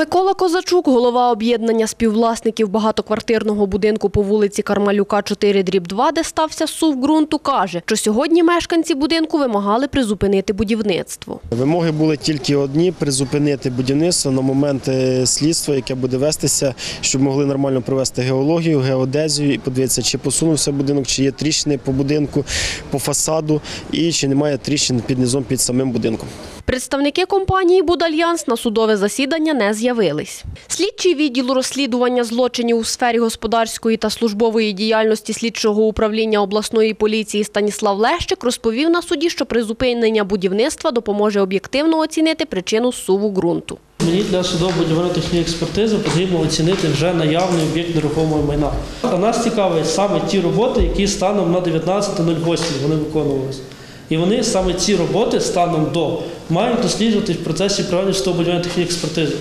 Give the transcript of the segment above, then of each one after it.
Микола Козачук, голова об'єднання співвласників багатоквартирного будинку по вулиці Кармалюка 4 дріб 2, де стався сув ґрунту, каже, що сьогодні мешканці будинку вимагали призупинити будівництво. Вимоги були тільки одні: призупинити будівництво на момент е, слідства, яке буде вестися, щоб могли нормально провести геологію, геодезію і подивитися, чи посунувся будинок, чи є тріщини по будинку, по фасаду, і чи немає тріщин під низом під самим будинком. Представники компанії «Будальянс» на судове засідання не з'явились. Слідчий відділу розслідування злочинів у сфері господарської та службової діяльності слідчого управління обласної поліції Станіслав Лещик розповів на суді, що призупинення будівництва допоможе об'єктивно оцінити причину суву ґрунту. Мені для судово-будівельно-технічної експертизи потрібно оцінити вже наявний об'єкт нерухомого майна. А нас цікавить саме ті роботи, які станом на 19.08 вони виконувалися. І вони саме ці роботи станом до мають досліджувати в процесі проведення судово-будівельно-технічної експертизи.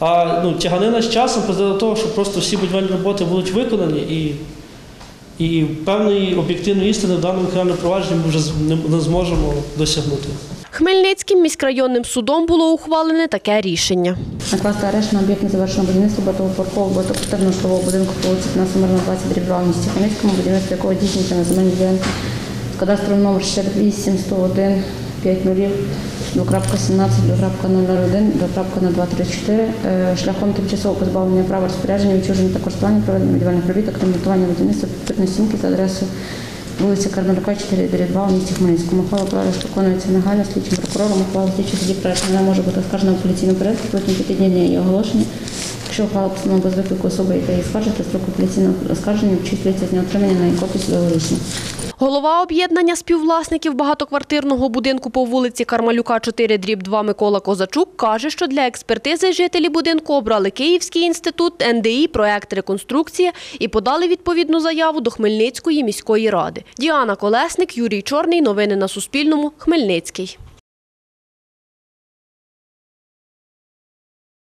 А ну, тяганина з часом призведе до того, що просто всі будівельні роботи будуть виконані і, і певної об'єктивної істини в даному кримінальному провадженні ми вже не, не зможемо досягнути. Хмельницьким міськрайонним судом було ухвалене таке рішення. Накласти арешт на об'єкт незавершеного будівництва багатоповерхового багатоквартирного житлового будинку по вулиці Мирна 20 дріб в місті Хмельницькому, будівництво якого здійснюється на земельній ділянці з кадастровим номер 68 101 5 2.17, 2.001, 2.0234 е, шляхом тимчасового позбавлення права розпорядження, відчуження та користування проведення будівельних робіт, ремонтування будівництва підпитної стінки за адресою вулиця Кармелюка, 4 дріб 2 в місті Хмельницькому. Ухвала арешт виконується негайно слідчим прокурором. Ухвала слідчого судді проект не може бути оскаржена в поліційному порядку протягом п'яти днів її оголошення. Якщо ухвала постанова без виклику особи, яка її скаржить, то строку апеляційного оскарження обчислюється з дня отримання на її копію судового рішення. Голова об'єднання співвласників багатоквартирного будинку по вулиці Кармалюка 4 дріб 2 Микола Козачук каже, що для експертизи жителі будинку обрали Київський інститут, НДІ, проект реконструкція і подали відповідну заяву до Хмельницької міської ради. Діана Колесник, Юрій Чорний. Новини на Суспільному. Хмельницький.